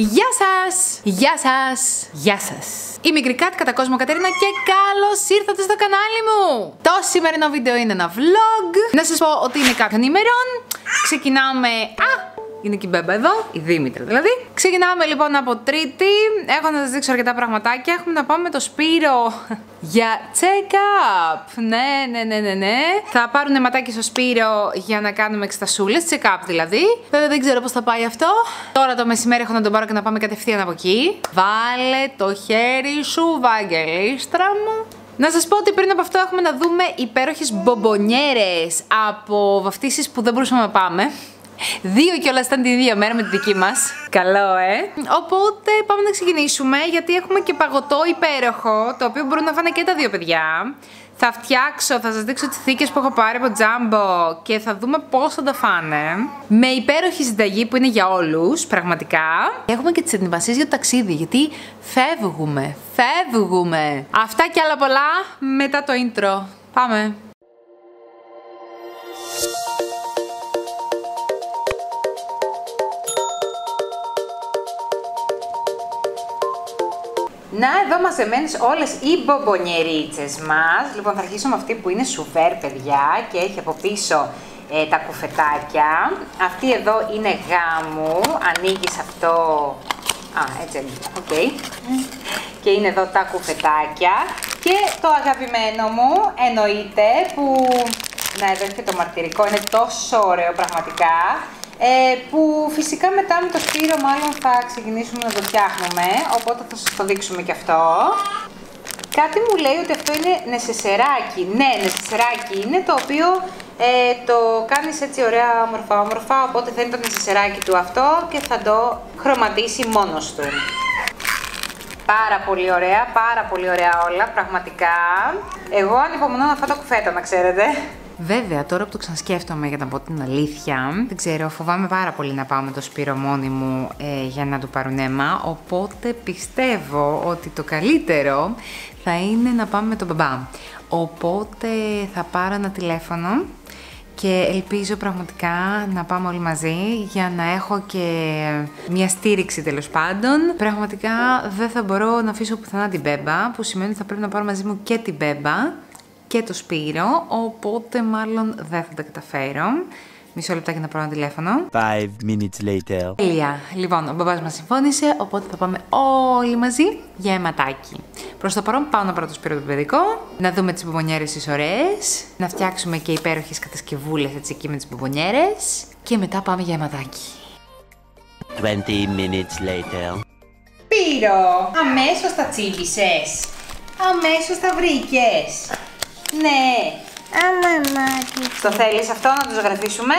Γεια σας! Γεια σας! Γεια σας! Είμαι η Γκρικάτ κατά κόσμο Κατερίνα και καλώς ήρθατε στο κανάλι μου! Το σημερινό βίντεο είναι ένα vlog. Να σας πω ότι είναι κάποιον ημερών. Ξεκινάμε... Α! Είναι και η Μπέμπα εδώ, η Δήμητρα δηλαδή. Ξεκινάμε λοιπόν από Τρίτη. Έχω να σας δείξω αρκετά πραγματάκια. Έχουμε να πάμε με το Σπύρο για check-up. Ναι, ναι, ναι, ναι, ναι. Θα πάρουν ματάκι στο Σπύρο για να κάνουμε εξετασούλες. Check-up δηλαδή. Βέβαια δεν ξέρω πώς θα πάει αυτό. Τώρα το μεσημέρι έχω να τον πάρω και να πάμε κατευθείαν από εκεί. Βάλε το χέρι σου, Βαγγελίστρα μου. Να σας πω ότι πριν από αυτό έχουμε να δούμε υπέροχες μπομπονιέρες από βαφτίσεις που δεν μπορούσαμε να πάμε. Δύο κιόλας ήταν την ίδια μέρα με τη δική μας. Καλό, ε. Οπότε πάμε να ξεκινήσουμε γιατί έχουμε και παγωτό υπέροχο, το οποίο μπορούν να φάνε και τα δύο παιδιά. Θα φτιάξω, θα σας δείξω τις θήκες που έχω πάρει από Jumbo και θα δούμε πώς θα τα φάνε. Με υπέροχη συνταγή που είναι για όλους, πραγματικά. Έχουμε και τις ετοιμασίες για το ταξίδι, γιατί φεύγουμε, φεύγουμε. Αυτά και άλλα πολλά μετά το intro. Πάμε. Να, εδώ μαζεμένες όλες οι μπομπονιερίτσες μας. Λοιπόν, θα αρχίσω με αυτή που είναι σουβέρ, παιδιά, και έχει από πίσω ε, τα κουφετάκια. Αυτή εδώ είναι γάμου, ανοίγεις αυτό... Α, έτσι ανοίγει, οκ. Και είναι εδώ τα κουφετάκια. Και το αγαπημένο μου, εννοείται, που... Να, εδώ έχει το μαρτυρικό, είναι τόσο ωραίο πραγματικά. Ε, που φυσικά μετά με το Σπύρο μάλλον θα ξεκινήσουμε να το φτιάχνουμε, οπότε θα σας το δείξουμε και αυτό. Κάτι μου λέει ότι αυτό είναι νεσεσεράκι. Ναι, νεσεσεράκι είναι το οποίο ε, το κάνεις έτσι ωραία όμορφα όμορφα, οπότε θα είναι το νεσεσεράκι του αυτό και θα το χρωματίσει μόνος του. Πάρα πολύ ωραία, πάρα πολύ ωραία όλα, πραγματικά. Εγώ ανυπομονώ να φάω τα κουφέτα, να ξέρετε. Βέβαια, τώρα που το ξανασκέφτομαι για να πω την αλήθεια, δεν ξέρω, φοβάμαι πάρα πολύ να πάω με το Σπύρο μόνη μου ε, για να του πάρουν αίμα, οπότε πιστεύω ότι το καλύτερο θα είναι να πάμε με τον μπαμπά. Οπότε θα πάρω ένα τηλέφωνο και ελπίζω πραγματικά να πάμε όλοι μαζί για να έχω και μια στήριξη τέλος πάντων. Πραγματικά δεν θα μπορώ να αφήσω πουθενά την μπέμπα, που σημαίνει ότι θα πρέπει να πάρω μαζί μου και την μπέμπα και το Σπύρο, οπότε μάλλον δεν θα τα καταφέρω. Μισό λεπτάκι να πάρω ένα τηλέφωνο. Five minutes later. Τέλεια. Λοιπόν, ο μπαμπάς μας συμφώνησε, οπότε θα πάμε όλοι μαζί για αιματάκι. Προς το παρόν πάω να πάρω το Σπύρο το παιδικό, να δούμε τις μπομπονιέρες τις ωραίες, να φτιάξουμε και υπέροχες κατασκευούλες έτσι εκεί με τις μπομπονιέρες και μετά πάμε για αιματάκι. 20 minutes later. Σπύρο, αμέσως τα τσίμπησες. Αμέσως τα βρήκες. Ναι. Αμαμάκι. Το θέλεις αυτό να το ζωγραφίσουμε;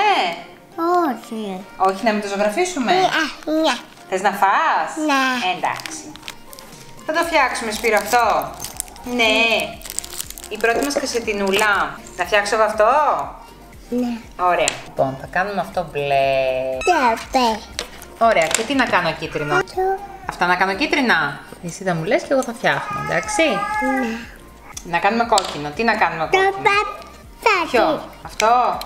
Όχι. Όχι να μην το ζωγραφίσουμε; Ναι. Θες να φας; Ναι. Εντάξει. Θα το φτιάξουμε Σπύρο αυτό. Ναι. Η πρώτη μας κασετινούλα. Να φτιάξω εγώ αυτό; Ναι. Ωραία. Λοιπόν, θα κάνουμε αυτό μπλε. Τεπέ. Ωραία. Και τι να κάνω κίτρινο; Αυτό. Αυτά να κάνω κίτρινα; Εσύ θα μου λες και εγώ θα φτιάχνω, εντάξει. Ναι. Να κάνουμε κόκκινο. Τι να κάνουμε Το κόκκινο; πατάκι. Ποιο; Αυτό;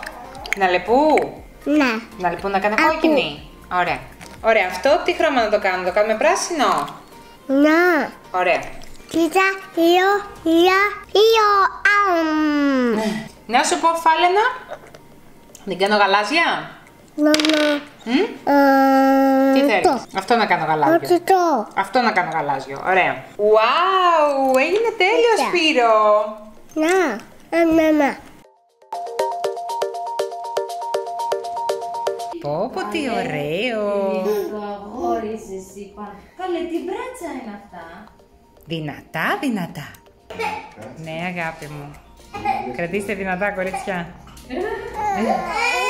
Την αλεπού; Ναι. Να λοιπόν να κάνω Ακού. κόκκινη. Ωραία. Ωραία. Αυτό τι χρώμα να το κάνουμε, το κάνουμε πράσινο; Ναι. Ωραία. Κοίτα, io, io, io, αμ. Να σου πω φάλαινα. Δεν κάνω γαλάζια. Μαμά. Μ; Ε, Τι θέλεις; το. Αυτό να κάνω γαλάζιο. Όχι το. Αυτό να κάνω γαλάζιο. Ωραία. Wow, έγινε τέλειος Κοίτα. Σπύρο. Να. Ε, μαμά. Πω πω τι ωραίο. Το αγόρις εσύ πα- Καλέ, τι μπράτσα είναι αυτά; Δυνατά, δυνατά. Ναι, αγάπη μου. Κρατήστε δυνατά, κορίτσια.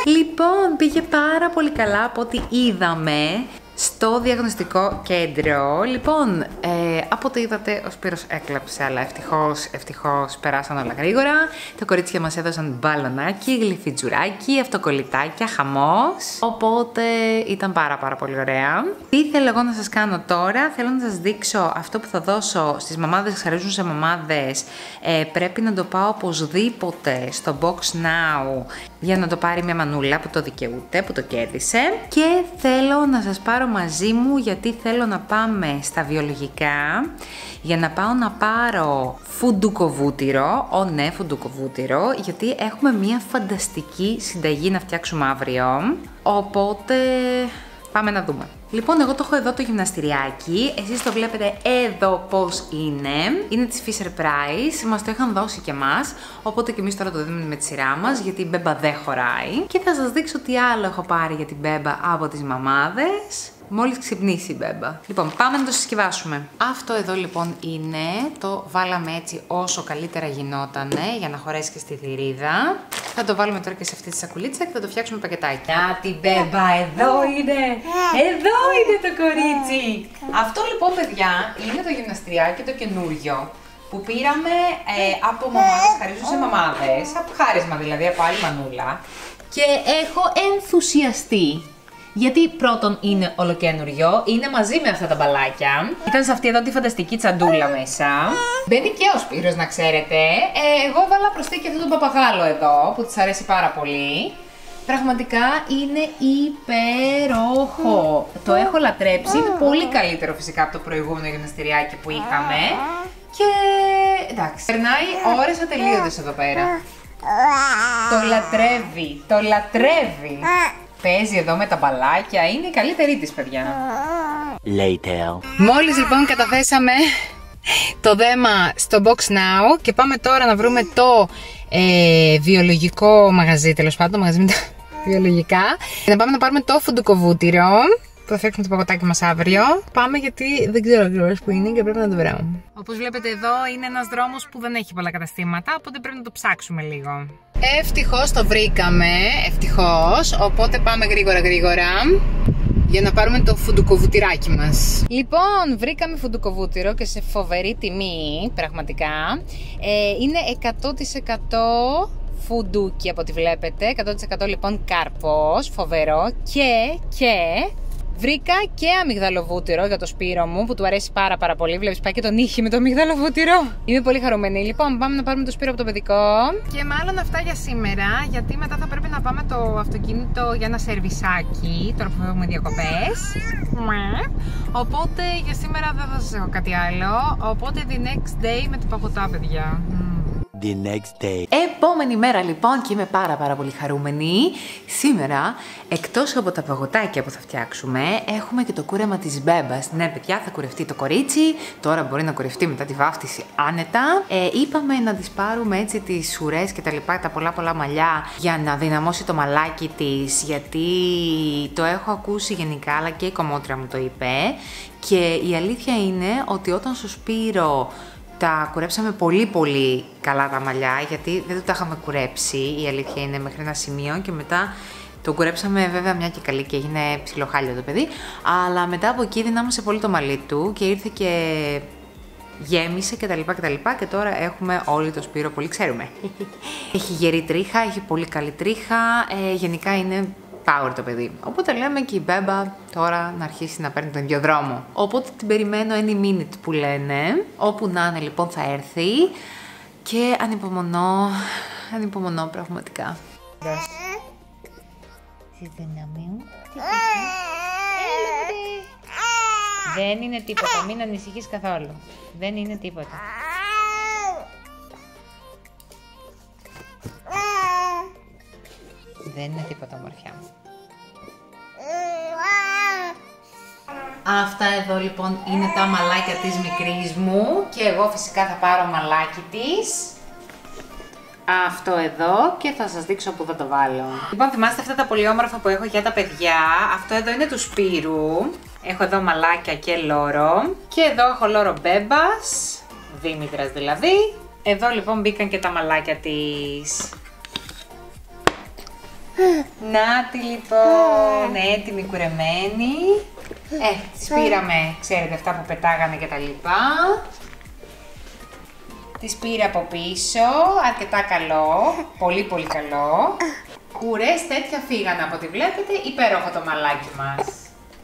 Λοιπόν, πήγε πάρα πολύ καλά από ό,τι είδαμε στο διαγνωστικό κέντρο. Λοιπόν, ε, από ό,τι είδατε, ο Σπύρος έκλαψε, αλλά ευτυχώς, ευτυχώς περάσαν όλα γρήγορα. Τα κορίτσια μας έδωσαν μπαλονάκι, γλυφιτζουράκι, αυτοκολλητάκια, χαμός. Οπότε ήταν πάρα πάρα πολύ ωραία. Τι θέλω εγώ να σας κάνω τώρα, θέλω να σας δείξω αυτό που θα δώσω στις μαμάδες, χαρίζουν σε μαμάδες. Ε, πρέπει να το πάω οπωσδήποτε στο Box Now για να το πάρει μια μανούλα που το δικαιούται, που το κέρδισε. Και θέλω να σας πάρω μαζί μου γιατί θέλω να πάμε στα βιολογικά για να πάω να πάρω φουντουκοβούτυρο, ο ναι φουντουκοβούτυρο, γιατί έχουμε μια φανταστική συνταγή να φτιάξουμε αύριο. Οπότε πάμε να δούμε. Λοιπόν, εγώ το έχω εδώ το γυμναστηριάκι. Εσείς το βλέπετε εδώ πώς είναι. Είναι της Fisher Price. Μας το είχαν δώσει και εμάς. Οπότε και εμείς τώρα το δίνουμε με τη σειρά μας, γιατί η μπέμπα δεν χωράει. Και θα σας δείξω τι άλλο έχω πάρει για την μπέμπα από τις μαμάδες. Μόλις ξυπνήσει η μπέμπα. Λοιπόν, πάμε να το συσκευάσουμε. Αυτό εδώ λοιπόν είναι. Το βάλαμε έτσι όσο καλύτερα γινότανε για να χωρέσει και στη θηρίδα. Θα το βάλουμε τώρα και σε αυτή τη σακουλίτσα και θα το φτιάξουμε πακετάκι. Α, την μπέμπα, εδώ είναι! Εδώ είναι το κορίτσι! Αυτό λοιπόν, παιδιά, είναι το γυμναστριάκι το καινούριο που πήραμε ε, από μαμάδες, χαρίζουν σε μαμάδες, από χάρισμα δηλαδή, από άλλη μανούλα. Και έχω ενθουσιαστεί. Γιατί πρώτον είναι ολοκένουριο, είναι μαζί με αυτά τα μπαλάκια. Ήταν σε αυτή εδώ τη φανταστική τσαντούλα μέσα. Μπαίνει και ο Σπύρος να ξέρετε. Ε, εγώ έβαλα προσθήκη αυτόν τον παπαγάλο εδώ που της αρέσει πάρα πολύ. Πραγματικά είναι υπέροχο. Το έχω λατρέψει. Είναι πολύ καλύτερο φυσικά από το προηγούμενο γυμναστηριάκι που είχαμε. Και εντάξει, περνάει ώρες ατελείωτες εδώ πέρα. Το λατρεύει, το λατρεύει. Παίζει εδώ με τα μπαλάκια, είναι η καλύτερη της παιδιά. Later. Μόλις λοιπόν καταθέσαμε το δέμα στο Box Now και πάμε τώρα να βρούμε το ε, βιολογικό μαγαζί, τέλος πάντων, το μαγαζί με τα βιολογικά. Και να πάμε να πάρουμε το φουντουκοβούτυρο που θα φτιάξουμε το παγωτάκι μας αύριο. Πάμε γιατί δεν ξέρω ακριβώς που είναι και πρέπει να το βρω. Όπως βλέπετε εδώ είναι ένας δρόμος που δεν έχει πολλά καταστήματα, οπότε πρέπει να το ψάξουμε λίγο. Ευτυχώς το βρήκαμε, ευτυχώς, οπότε πάμε γρήγορα γρήγορα για να πάρουμε το φουντουκοβουτυράκι μας. Λοιπόν, βρήκαμε φουντουκοβούτυρο και σε φοβερή τιμή, πραγματικά. Ε, είναι 100% φουντούκι από ό,τι βλέπετε, 100% λοιπόν κάρπος, φοβερό και, και Βρήκα και αμυγδαλοβούτυρο για το σπύρο μου που του αρέσει πάρα πάρα πολύ. Βλέπεις πάει και τον ήχη με το αμυγδαλοβούτυρο. Είμαι πολύ χαρούμενη. Λοιπόν, πάμε να πάρουμε το σπύρο από το παιδικό. Και μάλλον αυτά για σήμερα, γιατί μετά θα πρέπει να πάμε το αυτοκίνητο για ένα σερβισάκι. Τώρα που φεύγουμε διακοπές. Οπότε για σήμερα δεν θα σας έχω κάτι άλλο. Οπότε the next day με τα παγωτά, παιδιά. The next day. Επόμενη μέρα λοιπόν και είμαι πάρα πάρα πολύ χαρούμενη. Σήμερα, εκτός από τα παγωτάκια που θα φτιάξουμε, έχουμε και το κούρεμα της μπέμπας. Ναι παιδιά, θα κουρευτεί το κορίτσι, τώρα μπορεί να κουρευτεί μετά τη βάφτιση άνετα. Ε, είπαμε να της πάρουμε έτσι τις ουρές και τα λοιπά, τα πολλά πολλά μαλλιά για να δυναμώσει το μαλάκι της, γιατί το έχω ακούσει γενικά, αλλά και η κομμότρια μου το είπε. Και η αλήθεια είναι ότι όταν σου σπείρω τα κουρέψαμε πολύ πολύ καλά τα μαλλιά γιατί δεν το τα είχαμε κουρέψει, η αλήθεια είναι μέχρι ένα σημείο και μετά το κουρέψαμε βέβαια μια και καλή και έγινε ψιλοχάλιο το παιδί αλλά μετά από εκεί δυνάμωσε πολύ το μαλλί του και ήρθε και γέμισε και τα λοιπά και τα λοιπά και τώρα έχουμε όλοι το σπύρο πολύ ξέρουμε. έχει γερή τρίχα, έχει πολύ καλή τρίχα, ε, γενικά είναι power το παιδί. Οπότε λέμε και η Μπέμπα τώρα να αρχίσει να παίρνει τον ίδιο δρόμο. Οπότε την περιμένω any minute που λένε. Όπου να είναι λοιπόν θα έρθει. Και ανυπομονώ, ανυπομονώ πραγματικά. Δεν είναι τίποτα, μην ανησυχείς καθόλου. Δεν είναι τίποτα. Δεν είναι τίποτα μορφιά μου. Αυτά εδώ λοιπόν είναι τα μαλάκια της μικρής μου και εγώ φυσικά θα πάρω μαλάκι της. Αυτό εδώ και θα σας δείξω που θα το βάλω. Λοιπόν θυμάστε αυτά τα πολύ όμορφα που έχω για τα παιδιά; Αυτό εδώ είναι του Σπύρου. Έχω εδώ μαλάκια και λόρο. Και εδώ έχω λόρο μπέμπας, Δήμητρας δηλαδή. Εδώ λοιπόν μπήκαν και τα μαλάκια της. Νάτι λοιπόν, έτοιμη κουρεμένη. Ε, τις πήραμε, ξέρετε, αυτά που πετάγανε και τα λοιπά. Τις πήρε από πίσω, αρκετά καλό, πολύ πολύ καλό. Κουρές τέτοια φύγανε από ό,τι βλέπετε, υπέροχο το μαλάκι μας.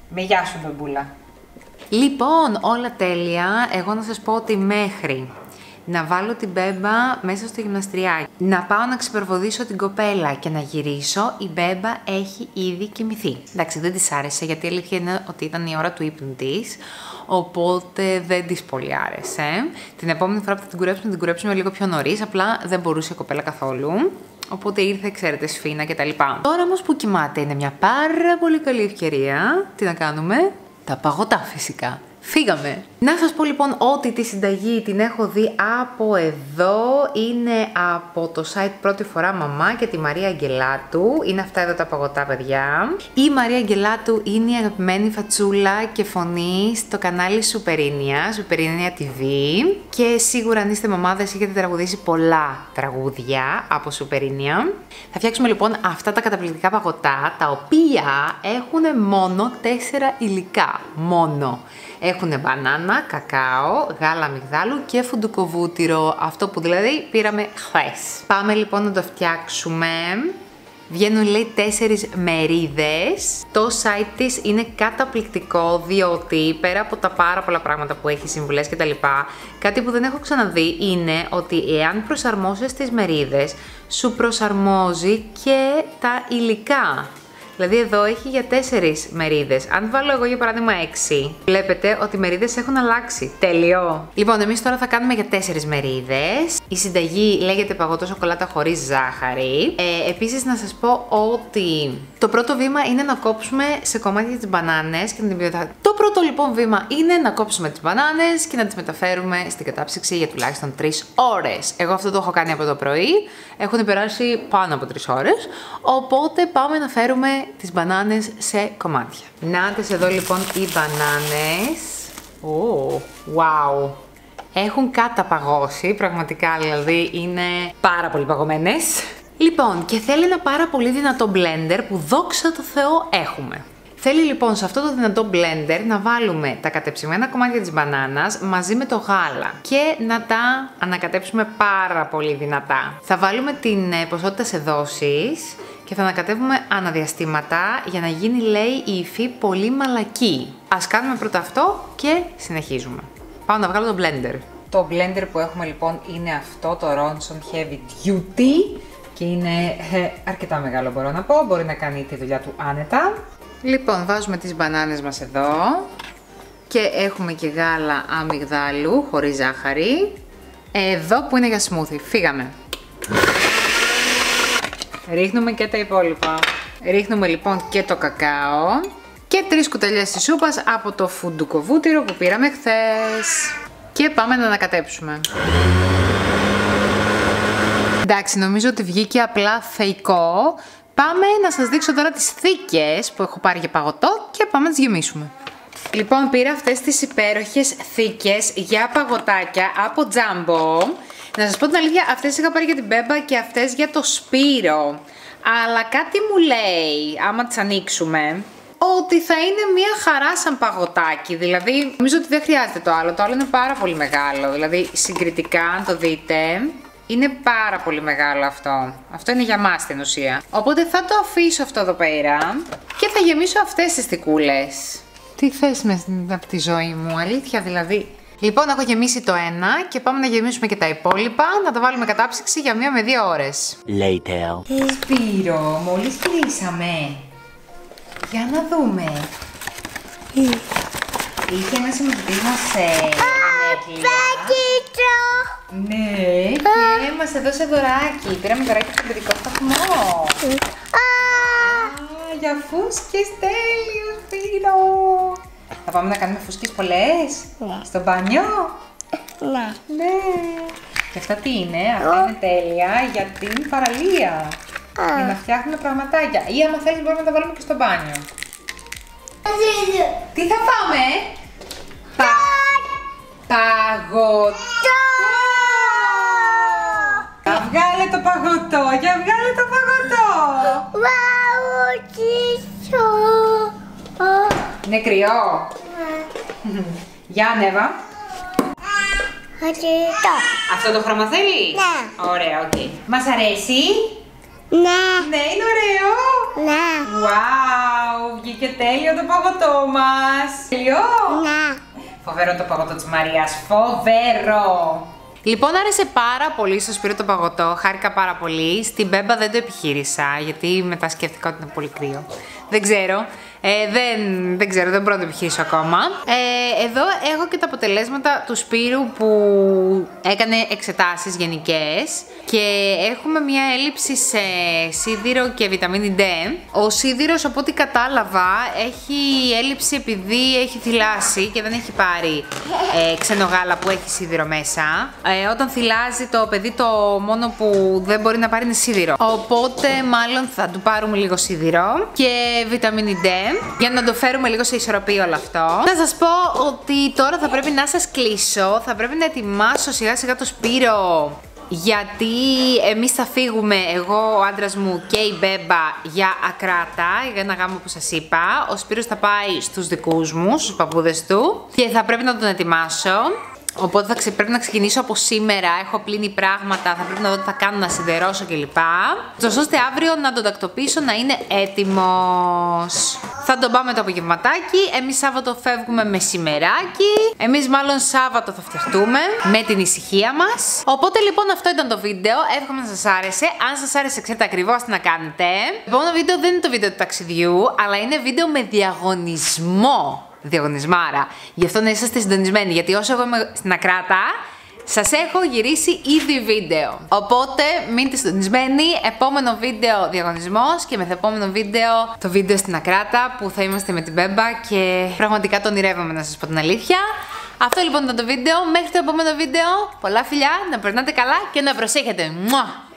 Με γεια σου μπεμπούλα. Λοιπόν, όλα τέλεια. Εγώ να σας πω ότι μέχρι να βάλω την μπέμπα μέσα στο γυμναστριάκι, να πάω να ξεπερβοδίσω την κοπέλα και να γυρίσω, η μπέμπα έχει ήδη κοιμηθεί. Εντάξει, δεν της άρεσε γιατί η αλήθεια είναι ότι ήταν η ώρα του ύπνου της. Οπότε δεν της πολύ άρεσε. Την επόμενη φορά που θα την κουρέψουμε, την κουρέψουμε λίγο πιο νωρίς. Απλά δεν μπορούσε η κοπέλα καθόλου. Οπότε ήρθε, ξέρετε, σφίνα κτλ. Τώρα όμως που κοιμάται είναι μια πάρα πολύ καλή ευκαιρία. Τι να κάνουμε, τα παγωτά φυσικά. Φύγαμε. Να σας πω λοιπόν ότι τη συνταγή την έχω δει από εδώ. Είναι από το site πρώτη φορά μαμά και τη Μαρία Αγγελάτου. Είναι αυτά εδώ τα παγωτά παιδιά. Η Μαρία Αγγελάτου είναι η αγαπημένη φατσούλα και φωνή στο κανάλι Σουπερίνια, Σουπερίνια TV. Και σίγουρα αν είστε μαμάδες έχετε τραγουδήσει πολλά τραγούδια από Σουπερίνια. Θα φτιάξουμε λοιπόν αυτά τα καταπληκτικά παγωτά, τα οποία έχουν μόνο τέσσερα υλικά. Μόνο. Έχουν μπανάνα, κακάο, γάλα μυγδάλου και φουντουκοβούτυρο. Αυτό που δηλαδή πήραμε χθες. Πάμε λοιπόν να το φτιάξουμε. Βγαίνουν λέει τέσσερις μερίδες. Το site της είναι καταπληκτικό διότι πέρα από τα πάρα πολλά πράγματα που έχει συμβουλές και τα λοιπά, κάτι που δεν έχω ξαναδεί είναι ότι εάν προσαρμόσεις τις μερίδες, σου προσαρμόζει και τα υλικά. Δηλαδή εδώ έχει για 4 μερίδες. Αν βάλω εγώ για παράδειγμα 6, βλέπετε ότι οι μερίδες έχουν αλλάξει. Τέλειο. Λοιπόν, εμείς τώρα θα κάνουμε για 4 μερίδες. Η συνταγή λέγεται παγωτό σοκολάτα χωρίς ζάχαρη. Ε, Επίσης, να σας πω ότι το πρώτο βήμα είναι να κόψουμε σε κομμάτια τις μπανάνες και να την ποιότητα. Το πρώτο λοιπόν βήμα είναι να κόψουμε τις μπανάνες και να τις μεταφέρουμε στην κατάψυξη για τουλάχιστον 3 ώρες. Εγώ αυτό το έχω κάνει από το πρωί. Έχουν περάσει πάνω από 3 ώρες. Οπότε πάμε να φέρουμε τις μπανάνες σε κομμάτια. Νάτες εδώ λοιπόν οι μπανάνες. Oh, wow. Έχουν καταπαγώσει, πραγματικά δηλαδή είναι πάρα πολύ παγωμένες. Λοιπόν, και θέλει ένα πάρα πολύ δυνατό blender που δόξα τω Θεώ έχουμε. Θέλει λοιπόν σε αυτό το δυνατό blender να βάλουμε τα κατεψημένα κομμάτια της μπανάνας μαζί με το γάλα και να τα ανακατέψουμε πάρα πολύ δυνατά. Θα βάλουμε την ε, ποσότητα σε δόσεις και θα ανακατεύουμε αναδιαστήματα για να γίνει λέει η υφή πολύ μαλακή. Ας κάνουμε πρώτα αυτό και συνεχίζουμε. Πάω να βγάλω το blender. Το blender που έχουμε λοιπόν είναι αυτό το Ronson Heavy Duty και είναι ε, αρκετά μεγάλο μπορώ να πω, μπορεί να κάνει τη δουλειά του άνετα. Λοιπόν, βάζουμε τις μπανάνες μας εδώ και έχουμε και γάλα αμυγδάλου χωρίς ζάχαρη. Εδώ που είναι για smoothie. Φύγαμε. Ρίχνουμε και τα υπόλοιπα. Ρίχνουμε λοιπόν και το κακάο και τρεις κουταλιές της σούπας από το φουντουκοβούτυρο που πήραμε χθες. Και πάμε να ανακατέψουμε. Εντάξει, νομίζω ότι βγήκε απλά θεϊκό. Πάμε να σας δείξω τώρα τις θήκες που έχω πάρει για παγωτό και πάμε να τις γεμίσουμε. Λοιπόν, πήρα αυτές τις υπέροχες θήκες για παγωτάκια από Jumbo. Να σας πω την αλήθεια, αυτές είχα πάρει για την Μπέμπα και αυτές για το Σπύρο. Αλλά κάτι μου λέει, άμα τις ανοίξουμε, ότι θα είναι μια χαρά σαν παγωτάκι. Δηλαδή, νομίζω ότι δεν χρειάζεται το άλλο. Το άλλο είναι πάρα πολύ μεγάλο. Δηλαδή, συγκριτικά, αν το δείτε, είναι πάρα πολύ μεγάλο αυτό. Αυτό είναι για μας στην ουσία. Οπότε θα το αφήσω αυτό εδώ πέρα και θα γεμίσω αυτές τις θικούλες. Τι θες με από τη ζωή μου, αλήθεια δηλαδή. Λοιπόν, έχω γεμίσει το ένα και πάμε να γεμίσουμε και τα υπόλοιπα, να τα βάλουμε κατάψυξη για μία με δύο ώρες. Later. Σπύρο, μόλις κλείσαμε. Για να δούμε. Είχε ένα συμμετοχής μας σε ανέπλια. Κοίτο. Ναι, και μας έδωσε δωράκι. Πήραμε δωράκι από τον παιδικό σταθμό. Α, για φούσκες, τέλειο, Σπύρο. Θα πάμε να κάνουμε φούσκες πολλές, Ναι. στο μπάνιο. Ναι. Ναι. Και αυτά τι είναι, αυτά είναι τέλεια για την παραλία. Για να φτιάχνουμε πραγματάκια. Ή άμα θέλεις μπορούμε να τα βάλουμε και στο μπάνιο. Τι θα πάμε; Πα... Παγωτό! Για βγάλε το παγωτό, για βγάλε το παγωτό! Βάου, κοίτο. Είναι κρύο. Για ανέβα. Κοίτο. Αυτό το χρώμα θέλει; Ναι. Ωραία, οκ. Μας αρέσει; Ναι. Ναι, είναι ωραίο. Ναι. Wow, βγήκε τέλειο το παγωτό μας. Τέλειο. Ναι. Φοβερό το παγωτό της Μαρίας, φοβερό. Λοιπόν, άρεσε πάρα πολύ στο Σπύρο το παγωτό. Χάρηκα πάρα πολύ. Στην Μπέμπα δεν το επιχείρησα, γιατί μετά σκέφτηκα ότι είναι πολύ κρύο. Δεν ξέρω. Ε, δεν, δεν ξέρω, δεν μπορώ να το επιχειρήσω ακόμα. Ε, εδώ έχω και τα αποτελέσματα του Σπύρου που έκανε εξετάσεις γενικές και έχουμε μια έλλειψη σε σίδηρο και βιταμίνη D. Ο σίδηρος, από ό,τι κατάλαβα, έχει έλλειψη επειδή έχει θυλάσει και δεν έχει πάρει ε, ξένο γάλα που έχει σίδηρο μέσα. Ε, όταν θυλάζει το παιδί το μόνο που δεν μπορεί να πάρει είναι σίδηρο. Οπότε μάλλον θα του πάρουμε λίγο σίδηρο και βιταμίνη D για να το φέρουμε λίγο σε ισορροπία όλο αυτό. Να σας πω ότι τώρα θα πρέπει να σας κλείσω, θα πρέπει να ετοιμάσω σιγά σιγά το Σπύρο γιατί εμείς θα φύγουμε, εγώ, ο άντρας μου και η Μπέμπα για ακράτα, για ένα γάμο που σας είπα. Ο Σπύρος θα πάει στους δικούς μου, στους παππούδες του και θα πρέπει να τον ετοιμάσω. Οπότε θα ξε... πρέπει να ξεκινήσω από σήμερα. Έχω πλύνει πράγματα, θα πρέπει να δω τι θα κάνω, να σιδερώσω κλπ. Τόσο ώστε αύριο να τον τακτοποιήσω να είναι έτοιμος. Θα τον πάμε το απογευματάκι. Εμείς Σάββατο φεύγουμε μεσημεράκι. Εμείς μάλλον Σάββατο θα φτιαχτούμε με την ησυχία μας. Οπότε λοιπόν αυτό ήταν το βίντεο. Εύχομαι να σας άρεσε. Αν σας άρεσε, ξέρετε ακριβώς τι να κάνετε. Το επόμενο βίντεο δεν είναι το βίντεο του ταξιδιού, αλλά είναι βίντεο με διαγωνισμό διαγωνισμάρα. Γι' αυτό να είσαστε συντονισμένοι, γιατί όσο εγώ είμαι στην Ακράτα, σας έχω γυρίσει ήδη βίντεο. Οπότε μείνετε συντονισμένοι. Επόμενο βίντεο διαγωνισμός και μεθεπόμενο βίντεο το βίντεο στην Ακράτα που θα είμαστε με την Μπέμπα και πραγματικά τον ονειρεύομαι να σας πω την αλήθεια. Αυτό λοιπόν ήταν το βίντεο. Μέχρι το επόμενο βίντεο, πολλά φιλιά, να περνάτε καλά και να προσέχετε. Μουα!